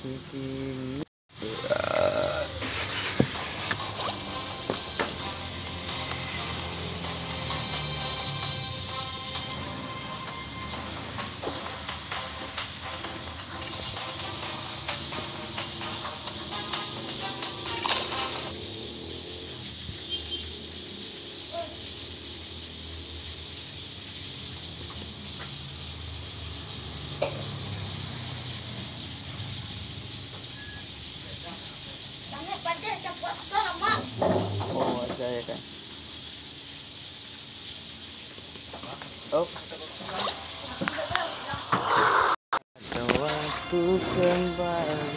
aqui que Oh. Waktu kembali.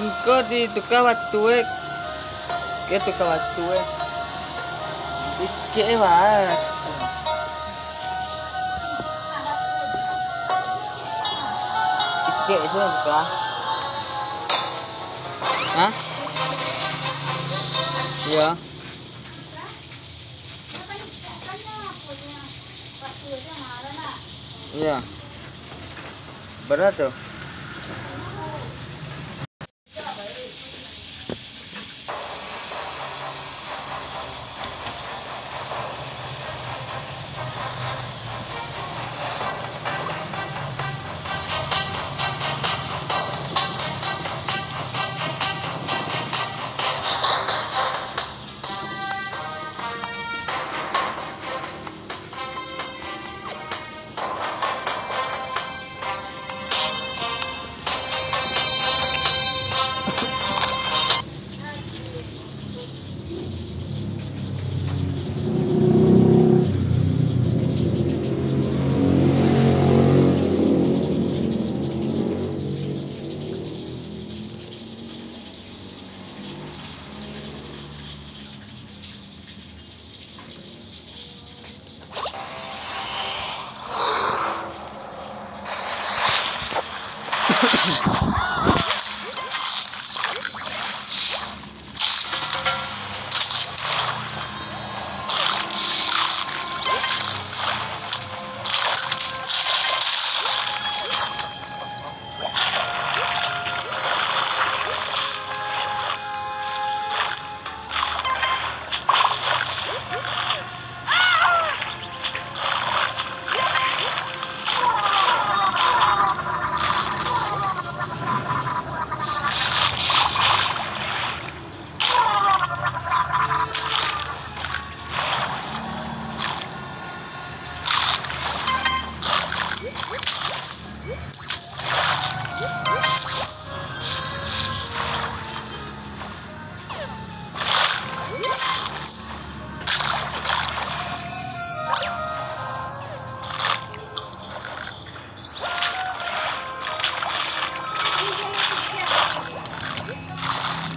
Ko di tukar waktu eh. Ke tukar waktu eh. Ike bah. Ike itu buka. Hah? Iya. Iya. Berat tuh.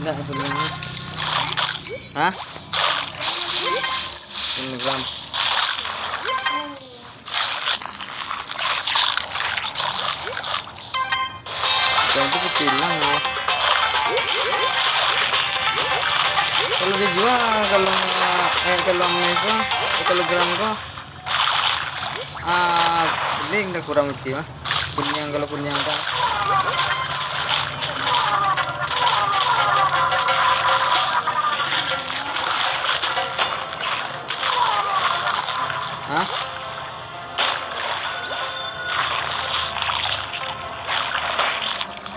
Hah? Telegram. Yang itu kecil lah. Kalau dijual kalau eh kalau itu kalau gram kok ah ini udah kurang itu mah kunyang kalau kunyang kan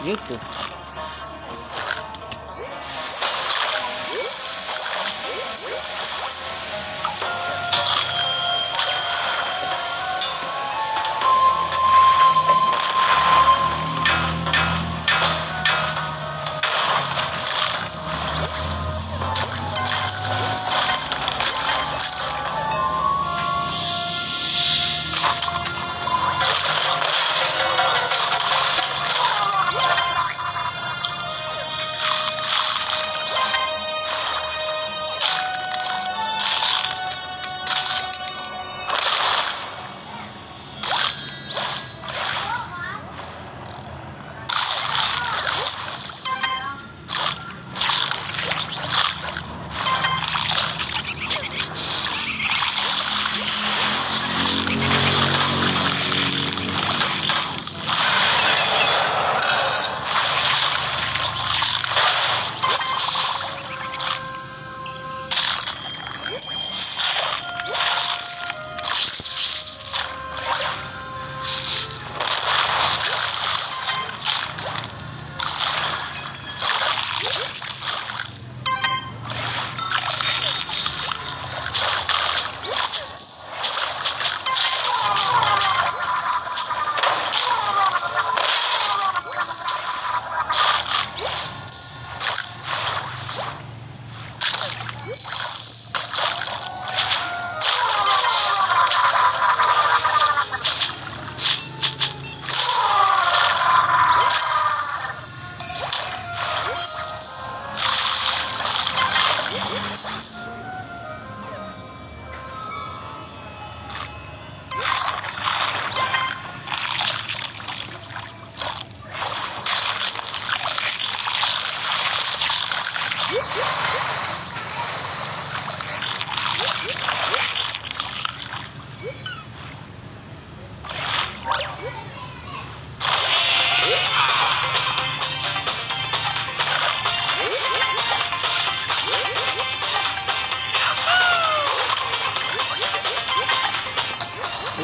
gueto?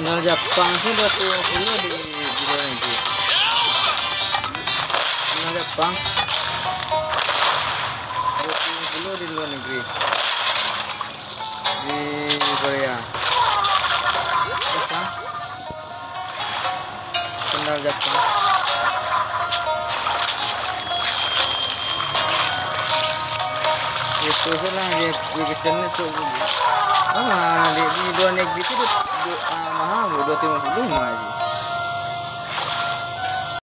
Tinggal Jepang sih tuh kuliah di di negeri. Tinggal Jepang. Dua puluh di luar negeri. Di Korea. Ah? Tinggal Jepang. Itu sih lah dia di kecilnya tuh. Ah, di, di luar negeri itu ah, mahal udah tim dulu mais